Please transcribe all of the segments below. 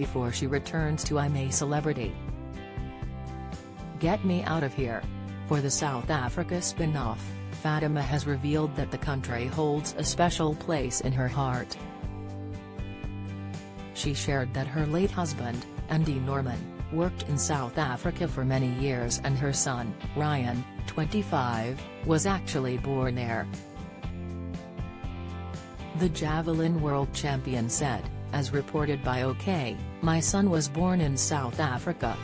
before she returns to I'm a Celebrity. Get Me Out of Here. For the South Africa spin-off, Fatima has revealed that the country holds a special place in her heart. She shared that her late husband, Andy Norman, worked in South Africa for many years and her son, Ryan, 25, was actually born there. The javelin world champion said, as reported by OK, my son was born in South Africa.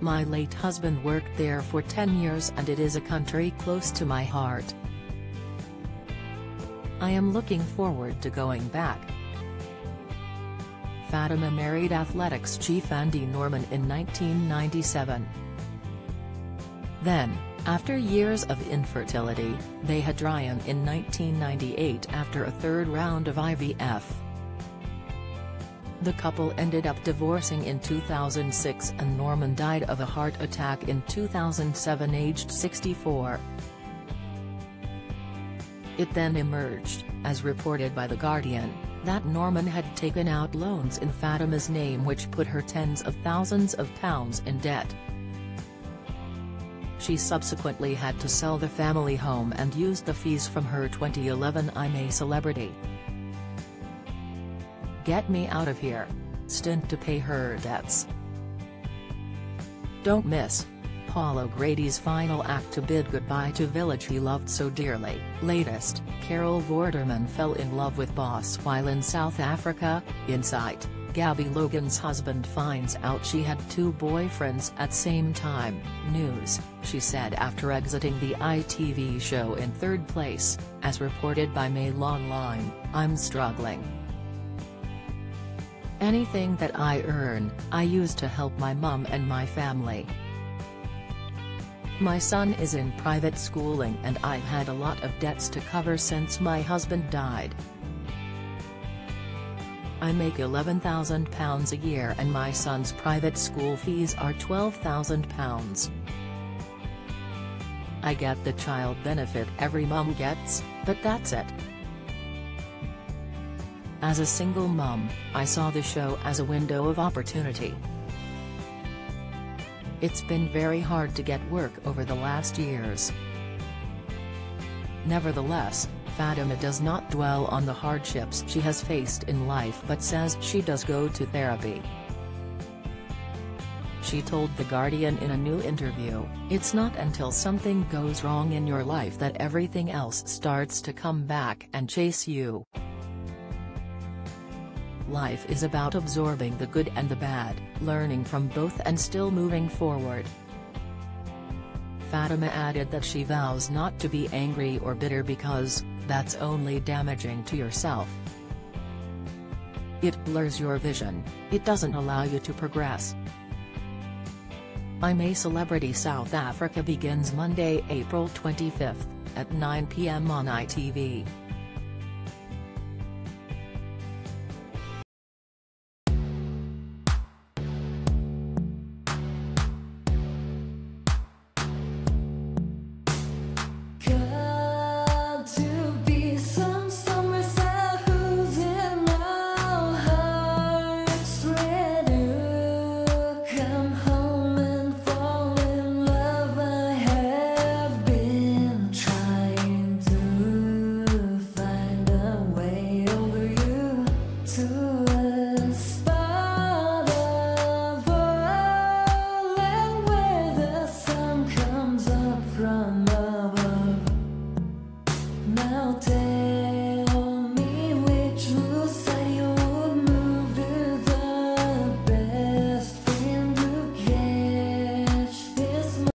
My late husband worked there for 10 years and it is a country close to my heart. I am looking forward to going back. Fatima married athletics chief Andy Norman in 1997. Then, after years of infertility, they had Ryan in 1998 after a third round of IVF. The couple ended up divorcing in 2006 and Norman died of a heart attack in 2007 aged 64. It then emerged, as reported by The Guardian, that Norman had taken out loans in Fatima's name which put her tens of thousands of pounds in debt. She subsequently had to sell the family home and used the fees from her 2011 I'm a Celebrity. Get me out of here. Stint to pay her debts. Don't miss. Paul O'Grady's final act to bid goodbye to village he loved so dearly. Latest, Carol Vorderman fell in love with Boss while in South Africa, Insight, Gabby Logan's husband finds out she had two boyfriends at same time, news, she said after exiting the ITV show in third place, as reported by Mail Online, I'm struggling. Anything that I earn, I use to help my mum and my family. My son is in private schooling and I've had a lot of debts to cover since my husband died. I make £11,000 a year and my son's private school fees are £12,000. I get the child benefit every mum gets, but that's it. As a single mum, I saw the show as a window of opportunity. It's been very hard to get work over the last years. Nevertheless, Fatima does not dwell on the hardships she has faced in life but says she does go to therapy. She told The Guardian in a new interview, it's not until something goes wrong in your life that everything else starts to come back and chase you. Life is about absorbing the good and the bad, learning from both and still moving forward. Fatima added that she vows not to be angry or bitter because, that's only damaging to yourself. It blurs your vision, it doesn't allow you to progress. I'm a Celebrity South Africa begins Monday, April 25, at 9 p.m. on ITV.